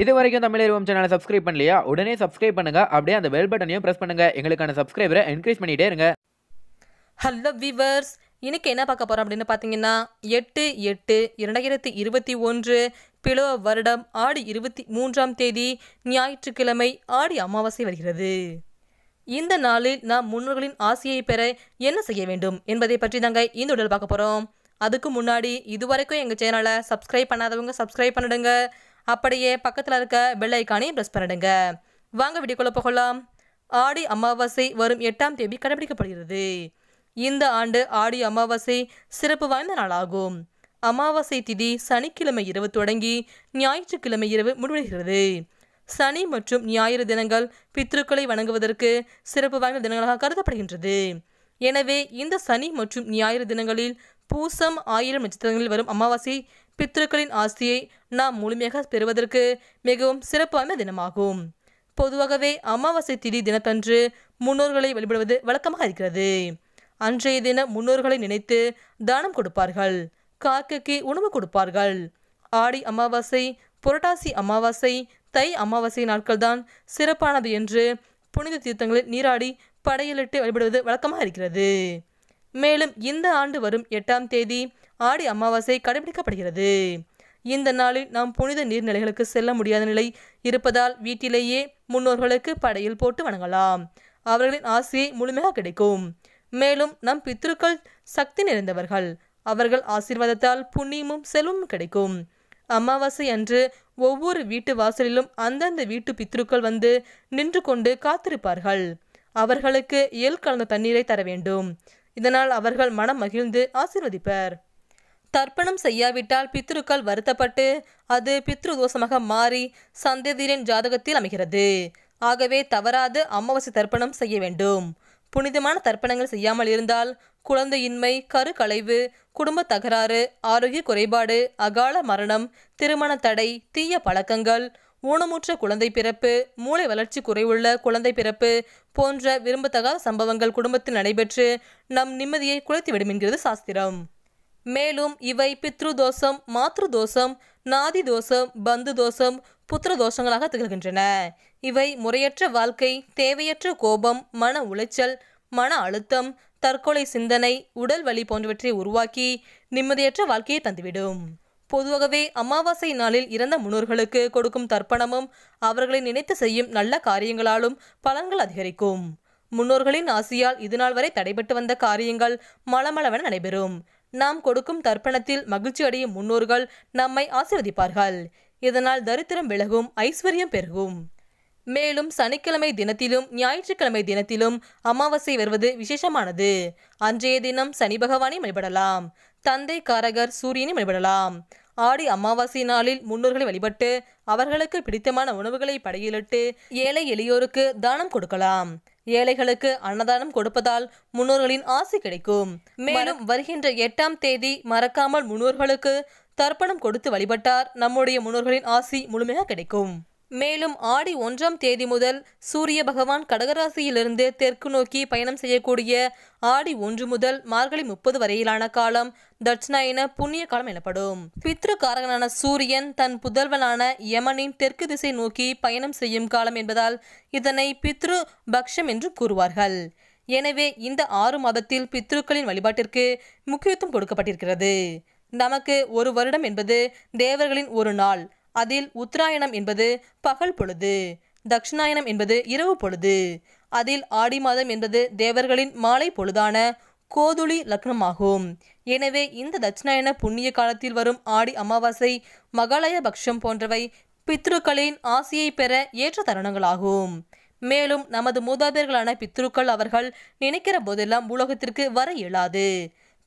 இது வரைக்கும் தமிழ் சேனலை சப்ஸ்கிரைப் பண்ணலையா? உடனே சப்ஸ்கிரைப் பண்ணுங்க. அப்படியே அந்த பெல் பட்டனையும் பிரஸ் பண்ணுங்க. எங்களுக்கான சப்ஸ்கிரைபரை என்கரேஜ் பண்ணிட்டே இருங்க. ஹலோ விவர்ஸ் இன்னைக்கு என்ன பார்க்க போகிறோம் அப்படின்னு பார்த்தீங்கன்னா எட்டு எட்டு இரண்டாயிரத்தி இருபத்தி ஒன்று பிளவ வருடம் ஆடி இருபத்தி மூன்றாம் தேதி ஞாயிற்றுக்கிழமை ஆடி அமாவாசை வருகிறது. இந்த நாளில் நாம் முன்னோர்களின் ஆசையை பெற என்ன செய்ய வேண்டும் என்பதை பற்றி தாங்க இந்த உடல் பார்க்க போகிறோம் அதுக்கு முன்னாடி இதுவரைக்கும் எங்கள் சேனலை சப்ஸ்கிரைப் பண்ணாதவங்க சப்ஸ்கிரைப் பண்ணிடுங்க. அப்படியே பக்கத்தில் இருக்க பெல் ஐக்கானையும் ப்ரெஸ் பண்ணிடுங்க. வாங்க வீடியோக்குள்ள போகலாம். ஆடி அமாவாசை வரும் எட்டாம் தேதி கடைபிடிக்கப்படுகிறது. இந்த ஆண்டு ஆடி அமாவாசை சிறப்பு வாய்ந்த நாளாகும். அமாவாசை திதி சனிக்கிழமை இரவு தொடங்கி ஞாயிற்றுக்கிழமை இரவு முடிவடைகிறது. சனி மற்றும் ஞாயிறு தினங்கள் பித்ருக்களை வணங்குவதற்கு சிறப்பு வாய்ந்த தினங்களாக கருதப்படுகின்றது. எனவே இந்த சனி மற்றும் ஞாயிறு தினங்களில் பூசம் ஆயிரம் நட்சத்திரங்களில் வரும் அமாவாசை பித்ருக்களின் ஆஸ்தியை நாம் முழுமையாக பெறுவதற்கு மிகவும் சிறப்பான தினமாகும். பொதுவாகவே அமாவாசை திதி தினத்தன்று முன்னோர்களை வழிபடுவது வழக்கமாக இருக்கிறது. அன்றைய தினம் முன்னோர்களை நினைத்து தானம் கொடுப்பார்கள். காக்கைக்கு உணவு கொடுப்பார்கள். ஆடி அமாவாசை புரட்டாசி அமாவாசை தை அமாவாசை நாட்கள்தான் சிறப்பானது என்று புனித தீர்த்தங்களில் நீராடி படையலிட்டு வழிபடுவது வழக்கமாக இருக்கிறது. மேலும் இந்த ஆண்டு வரும் எட்டாம் தேதி ஆடி அமாவாசை கடைபிடிக்கப்படுகிறது. இந்த நாளில் நாம் புனித நீர்நிலைகளுக்கு செல்ல முடியாத நிலை இருப்பதால் வீட்டிலேயே முன்னோர்களுக்கு படையில் போட்டு வணங்கலாம். அவர்களின் ஆசையை முழுமையாக கிடைக்கும். மேலும் நம் பித்ருக்கள் சக்தி நிறைந்தவர்கள். அவர்கள் ஆசீர்வாதத்தால் புண்ணியமும் செல்வமும் கிடைக்கும். அமாவாசை அன்று ஒவ்வொரு வீட்டு வாசலிலும் அந்தந்த வீட்டு பித்ருக்கள் வந்து நின்று கொண்டு காத்திருப்பார்கள். அவர்களுக்கு இயல் கலந்த தண்ணீரை தர வேண்டும். இதனால் அவர்கள் மனம் மகிழ்ந்து ஆசீர்வதிப்பர். தர்ப்பணம் செய்யாவிட்டால் பித்ருக்கள் வருத்தப்பட்டு அது பித்ரு தோஷமாக மாறி சந்ததியின் ஜாதகத்தில் அமைகிறது. ஆகவே தவறாது அமாவாசை தர்ப்பணம் செய்ய வேண்டும். புனிதமான தர்ப்பணங்கள் செய்யாமல் இருந்தால் குழந்தையின்மை கரு களைவு குடும்ப தகராறு ஆரோக்கிய குறைபாடு அகால மரணம் திருமண தடை தீய பழக்கங்கள் ஊனமுற்ற குழந்தை பிறப்பு மூளை வளர்ச்சி குறைவுள்ள குழந்தை பிறப்பு போன்ற விரும்பத்தகாத சம்பவங்கள் குடும்பத்தில் நடைபெற்று நம் நிம்மதியை குலைத்துவிடும் என்கிறது சாஸ்திரம். மேலும் இவை பித்ரு தோஷம் மாத்ரு தோஷம் நாதி தோஷம் பந்து தோஷம் புத்திர தோஷங்களாக திகழ்கின்றன. இவை முறையற்ற வாழ்க்கை தேவையற்ற கோபம் மன உளைச்சல் மன அழுத்தம் தற்கொலை சிந்தனை உடல் வலி போன்றவற்றை உருவாக்கி நிம்மதியற்ற வாழ்க்கையை தந்துவிடும். பொதுவாகவே அமாவாசை நாளில் இறந்த முன்னோர்களுக்கு கொடுக்கும் தர்ப்பணமும் அவர்களை நினைத்து செய்யும் நல்ல காரியங்களாலும் பலன்கள் அதிகரிக்கும். முன்னோர்களின் ஆசியால் இதுநாள் வரை தடைபட்டு வந்த காரியங்கள் மளமளவென நடைபெறும். நாம் கொடுக்கும் தர்ப்பணத்தில் மகிழ்ச்சி அடையும் முன்னோர்கள் நம்மை ஆசிர்வதிப்பார்கள். இதனால் தரித்திரம் விலகும் ஐஸ்வர்யம் பெருகும். மேலும் சனிக்கிழமை தினத்திலும் ஞாயிற்றுக்கிழமை தினத்திலும் அமாவாசை வருவது விசேஷமானது. அன்றைய தினம் சனி பகவானை வழிபடலாம். தந்தை காரகர் சூரியனை வழிபடலாம். ஆடி அமாவாசை நாளில் முன்னோர்களை வழிபட்டு அவர்களுக்கு பிடித்தமான உணவுகளை படையிலிட்டு ஏழை எளியோருக்கு தானம் கொடுக்கலாம். ஏழைகளுக்கு அன்னதானம் கொடுப்பதால் முன்னோர்களின் ஆசை கிடைக்கும். மேலும் வருகின்ற எட்டாம் தேதி மறக்காமல் முன்னோர்களுக்கு தர்ப்பணம் கொடுத்து வழிபட்டார் நம்முடைய முன்னோர்களின் ஆசி முழுமையாக கிடைக்கும். மேலும் ஆடி ஒன்றாம் தேதி முதல் சூரிய பகவான் கடகராசியிலிருந்து தெற்கு நோக்கி பயணம் செய்யக்கூடிய ஆடி ஒன்று முதல் மார்கழி முப்பது வரையிலான காலம் தட்சிணாயன புண்ணிய காலம் எனப்படும். பித்ரு காரகனான சூரியன் தன் புதல்வனான யமனின் தெற்கு திசை நோக்கி பயணம் செய்யும் காலம் என்பதால் இதனை பித்ரு பக்ஷம் என்று கூறுவார்கள். எனவே இந்த ஆறு மாதத்தில் பித்ருக்களின் வழிபாட்டிற்கு முக்கியத்துவம் கொடுக்கப்பட்டிருக்கிறது. நமக்கு ஒரு வருடம் என்பது தேவர்களின் ஒரு நாள். அதில் உத்தராயணம் என்பது பகல் பொழுது தக்ஷிணாயனம் என்பது இரவு பொழுது. அதில் ஆடி மாதம் என்பது தேவர்களின் மாலை பொழுதான கோதுளி லக்னமாகும். எனவே இந்த தட்சிணாயன புண்ணிய காலத்தில் வரும் ஆடி அமாவாசை மகாலய பக்ஷம் போன்றவை பித்ருக்களின் ஆசையை பெற ஏற்ற தருணங்களாகும். மேலும் நமது மூதாதையர்களான பித்ருக்கள் அவர்கள் நினைக்கிற போதெல்லாம் பூலோகத்திற்கு வர இயலாது.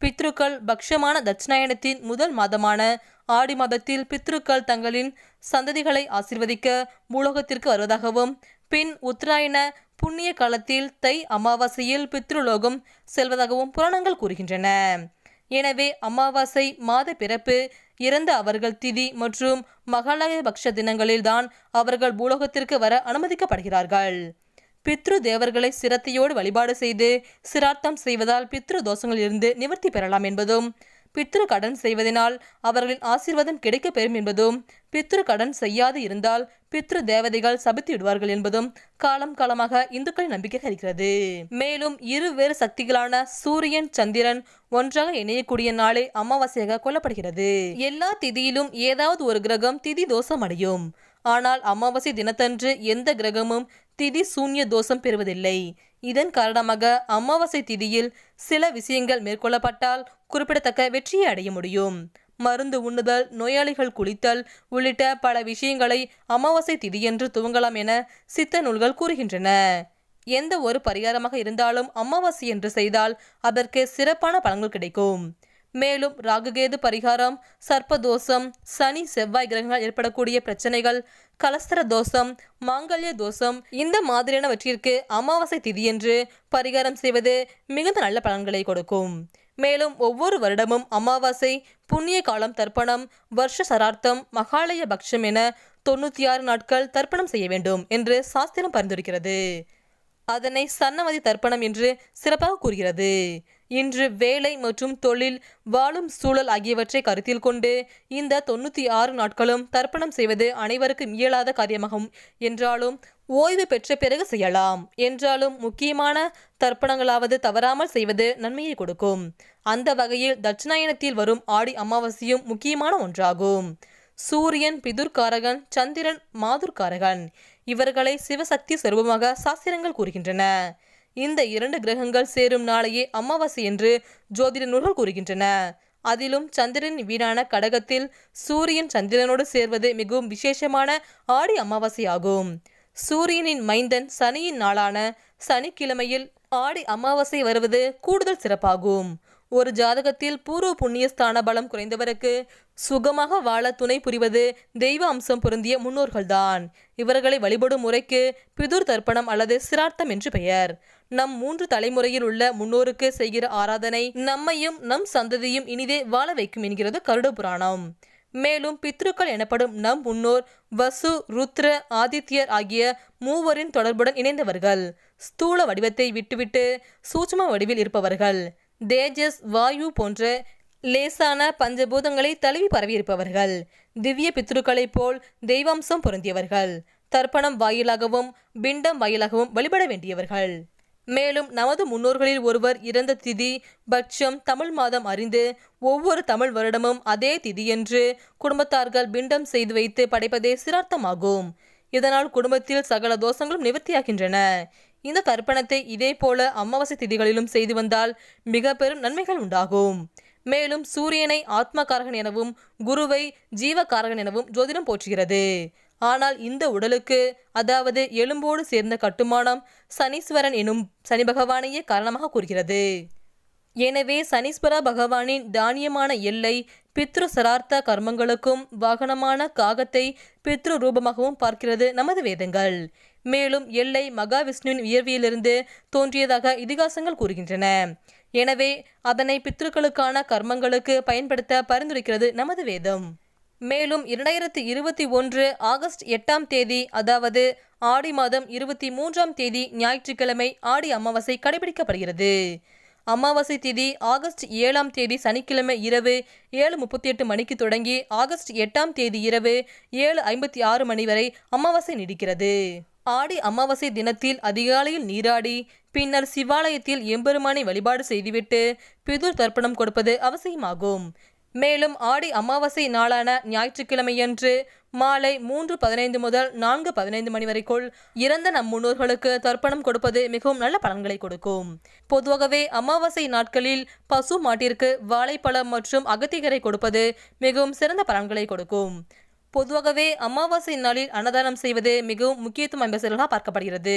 பித்ருக்கள் பக்ஷமான தட்சிணாயனத்தின் முதல் மாதமான ஆடி மாதத்தில் பித்ருக்கள் தங்களின் சந்ததிகளை ஆசிர்வதிக்க பூலோகத்திற்கு வருவதாகவும் பின் உத்தராயண புண்ணிய காலத்தில் தை அமாவாசையில் பித்ருலோகம் செல்வதாகவும் புராணங்கள் கூறுகின்றன. எனவே அமாவாசை மாத பிறப்பு இறந்த அவர்கள் திதி மற்றும் மகாலய பக்ஷ தினங்களில்தான் அவர்கள் பூலோகத்திற்கு வர அனுமதிக்கப்படுகிறார்கள். பித்ரு தேவர்களை சிரத்தையோடு வழிபாடு செய்து சிரார்த்தம் செய்வதால் பித்ரு தோஷங்களிலிருந்து நிவர்த்தி பெறலாம் என்பதும் பித்ரு கடன் செய்வதனால் அவர்களின் ஆசீர்வாதம் கிடைக்கப் பெறும் என்பதும் பித்ரு கடன் செய்யாது இருந்தால் பித்ரு தேவதைகள் சபித்து விடுவார்கள் என்பதும் காலம் காலமாக இந்துக்களின் நம்பிக்கை இருக்கிறது மேலும் இரு வேறு சக்திகளான சூரியன் சந்திரன் ஒன்றாக இணையக்கூடிய நாளே அமாவாசையாக கொல்லப்படுகிறது எல்லா திதியிலும் ஏதாவது ஒரு கிரகம் திதி தோஷம் அடையும். ஆனால் அமாவாசை தினத்தன்று எந்த கிரகமும் திதி சூன்ய தோஷம் பெறுவதில்லை. இதன் காரணமாக அமாவாசை திதியில் சில விஷயங்கள் மேற்கொள்ளப்பட்டால் குறிப்பிடத்தக்க வெற்றியை அடைய முடியும். மருந்து உண்ணுதல் நோயாளிகள் குளித்தல் உள்ளிட்ட பல விஷயங்களை அமாவாசை திதியன்று துவங்கலாம் என சித்த நூல்கள் கூறுகின்றன. எந்த ஒரு பரிகாரமாக இருந்தாலும் அமாவாசை என்று செய்தால் அதற்கு சிறப்பான பலன்கள் கிடைக்கும். மேலும் ராகுகேது பரிகாரம் சர்ப்பதோஷம் சனி செவ்வாய் கிரகங்கள் ஏற்படக்கூடிய பிரச்சனைகள் கலஸ்தர தோஷம் மாங்கல்ய தோஷம் இந்த மாதிரியானவற்றிற்கு அமாவாசை திதியன்று பரிகாரம் செய்வது மிகுந்த நல்ல பலன்களை கொடுக்கும். மேலும் ஒவ்வொரு வருடமும் அமாவாசை புண்ணிய காலம் தர்ப்பணம் வருஷ சரார்த்தம் மகாலய பக்ஷம் என தொண்ணூற்றி ஆறு நாட்கள் தர்ப்பணம் செய்ய வேண்டும் என்று சாஸ்திரம் பரிந்துரைக்கிறது. அதனை சன்னமதி தர்ப்பணம் என்று சிறப்பாக கூறுகிறது. இன்று வேலை மற்றும் தொழில் வாழும் சூழல் ஆகியவற்றை கருத்தில் கொண்டு இந்த தொண்ணூற்றி ஆறு நாட்களும் தர்ப்பணம் செய்வது அனைவருக்கும் இயலாத காரியமாகும். என்றாலும் ஓய்வு பெற்ற பிறகு செய்யலாம். என்றாலும் முக்கியமான தர்ப்பணங்களாவது தவறாமல் செய்வது நன்மையை கொடுக்கும். அந்த வகையில் தட்சிணாயனத்தில் வரும் ஆடி அமாவாசையும் முக்கியமான ஒன்றாகும். சூரியன் பிதுர்காரகன் சந்திரன் மாதுர்காரகன் இவர்களை சிவசக்தி சொரூபமாக சாஸ்திரங்கள் கூறுகின்றன. இந்த இரண்டு கிரகங்கள் சேரும் நாளையே அமாவாசை என்று ஜோதிட நூல்கள் கூறுகின்றன. அதிலும் சந்திரன் வீடான கடகத்தில் சூரியன் சந்திரனோடு சேர்வது மிகவும் விசேஷமான ஆடி அமாவாசை ஆகும். சூரியனின் மைந்தன் சனியின் நாளான சனிக்கிழமையில் ஆடி அமாவாசை வருவது கூடுதல் சிறப்பாகும். ஒரு ஜாதகத்தில் பூர்வ புண்ணிய ஸ்தான பலம் குறைந்தவருக்கு சுகமாக வாழ துணை புரிவது தெய்வ அம்சம் பொருந்திய முன்னோர்கள்தான். இவர்களை வழிபடும் முறைக்கு பிதுர் தர்ப்பணம் அல்லது சிரார்த்தம் என்று பெயர். நம் மூன்று தலைமுறையில் உள்ள முன்னோருக்கு செய்கிற ஆராதனை நம்மையும் நம் சந்ததியும் இனிதே வாழ வைக்கும் என்கிறது கருட புராணம். மேலும் பித்ருக்கள் எனப்படும் நம் முன்னோர் வசு ருத்ர ஆதித்யர் ஆகிய மூவரின் தொடர்புடன் இணைந்தவர்கள். ஸ்தூல வடிவத்தை விட்டுவிட்டு சூட்சும வடிவில் இருப்பவர்கள். தேஜஸ் வாயு போன்ற லேசான பஞ்சபூதங்களை தழுவி பரவியிருப்பவர்கள். திவ்ய பித்ருக்களைப் போல் தெய்வாம்சம் பொருந்தியவர்கள். தர்ப்பணம் வாயிலாகவும் பிண்டம் வாயிலாகவும் வழிபட வேண்டியவர்கள். மேலும் நமது முன்னோர்களில் ஒருவர் இறந்த திதி பட்சம் தமிழ் மாதம் அறிந்து ஒவ்வொரு தமிழ் வருடமும் அதே திதியன்று குடும்பத்தார்கள் பிண்டம் செய்து வைத்து படைப்பதே சிரார்த்தமாகும். இதனால் குடும்பத்தில் சகல தோஷங்களும் நிவர்த்தியாகின்றன. இந்த தர்ப்பணத்தை இதே போல அமாவாசை திதிகளிலும் செய்து வந்தால் மிக பெரும் நன்மைகள் உண்டாகும். மேலும் சூரியனை ஆத்மகாரகன் எனவும் குருவை ஜீவகாரகன் எனவும் ஜோதிடம் போற்றுகிறது. ஆனால் இந்த உடலுக்கு அதாவது எலும்போடு சேர்ந்த கட்டுமானம் சனீஸ்வரன் எனும் சனி பகவானையே காரணமாக கூறுகிறது. எனவே சனீஸ்வர பகவானின் தானியமான எல்லை பித்ரு சரார்த்த கர்மங்களுக்கும் வாகனமான காகத்தை பித்ரு ரூபமாகவும் பார்க்கிறது நமது வேதங்கள். மேலும் எல்லை மகாவிஷ்ணுவின் உயர்வியிலிருந்து தோன்றியதாக இதிகாசங்கள் கூறுகின்றன. எனவே அதனை பித்ருக்களுக்கான கர்மங்களுக்கு பயன்படுத்த பரிந்துரைக்கிறது நமது வேதம். மேலும் இரண்டாயிரத்தி இருபத்தி ஒன்று ஆகஸ்ட் எட்டாம் தேதி அதாவது ஆடி மாதம் இருபத்தி மூன்றாம் தேதி ஞாயிற்றுக்கிழமை ஆடி அமாவாசை கடைபிடிக்கப்படுகிறது. அமாவாசை தேதி ஆகஸ்ட் ஏழாம் தேதி சனிக்கிழமை இரவு ஏழு முப்பத்தி எட்டு மணிக்கு தொடங்கி ஆகஸ்ட் எட்டாம் தேதி இரவு ஏழு ஐம்பத்தி ஆறு மணி வரை அமாவாசை நீடிக்கிறது. ஆடி அமாவாசை தினத்தில் அதிகாலையில் நீராடி பின்னர் சிவாலயத்தில் எம்பெருமானை வழிபாடு செய்துவிட்டு பிதுர் தர்ப்பணம் கொடுப்பது அவசியமாகும். மேலும் ஆடி அமாவாசை நாளான ஞாயிற்றுக்கிழமையன்று மாலை மூன்று பதினைந்து முதல் நான்கு பதினைந்து மணி வரைக்குள் இறந்த நம் முன்னோர்களுக்கு தர்ப்பணம் கொடுப்பது மிகவும் நல்ல பலன்களை கொடுக்கும். பொதுவாகவே அமாவாசை நாட்களில் பசு மாட்டிற்கு வாழைப்பழம் மற்றும் அகத்திகரை கொடுப்பது மிகவும் சிறந்த பலன்களை கொடுக்கும். பொதுவாகவே அமாவாசை நாளில் அன்னதானம் செய்வது மிகவும் முக்கியத்துவம் அமைச்சர்களாக பார்க்கப்படுகிறது.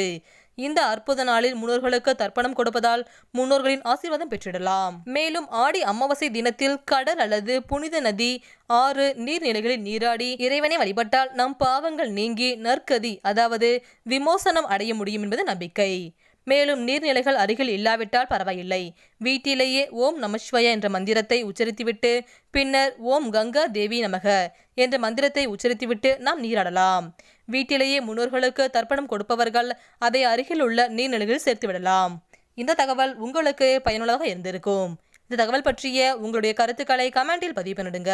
இந்த அற்புத நாளில் முன்னோர்களுக்கு தர்ப்பணம் கொடுப்பதால் முன்னோர்களின் ஆசீர்வாதம் பெற்றிடலாம். மேலும் ஆடி அமாவாசை தினத்தில் கடல் அல்லது புனித நதி ஆறு நீர்நிலைகளில் நீராடி இறைவனை வழிபட்டால் நம் பாவங்கள் நீங்கி நற்கதி அதாவது விமோசனம் அடைய முடியும் என்பது நம்பிக்கை. மேலும் நீர்நிலைகள் அருகில் இல்லாவிட்டால் பரவாயில்லை. வீட்டிலேயே ஓம் நமஸ்வய என்ற மந்திரத்தை உச்சரித்துவிட்டு பின்னர் ஓம் கங்கா தேவி நமக என்ற மந்திரத்தை உச்சரித்துவிட்டு நாம் நீராடலாம். வீட்டிலேயே முன்னோர்களுக்கு தர்ப்பணம் கொடுப்பவர்கள் அதை அருகில் உள்ள நீர்நிலைகளில் சேர்த்துவிடலாம் இந்த தகவல் உங்களுக்கு பயனுள்ளதாக இருந்திருக்கும். இந்த தகவல் பற்றிய உங்களுடைய கருத்துக்களை கமெண்டில் பதிவு பண்ணிடுங்க.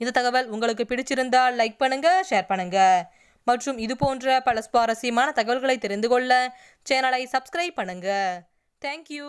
இந்த தகவல் உங்களுக்கு பிடிச்சிருந்தால் லைக் பண்ணுங்க ஷேர் பண்ணுங்க. மற்றும் இது போன்ற பல சுவாரஸ்யமான தகவல்களை தெரிந்து கொள்ள சேனலை சப்ஸ்கிரைப் பண்ணுங்கள் தேங்க்யூ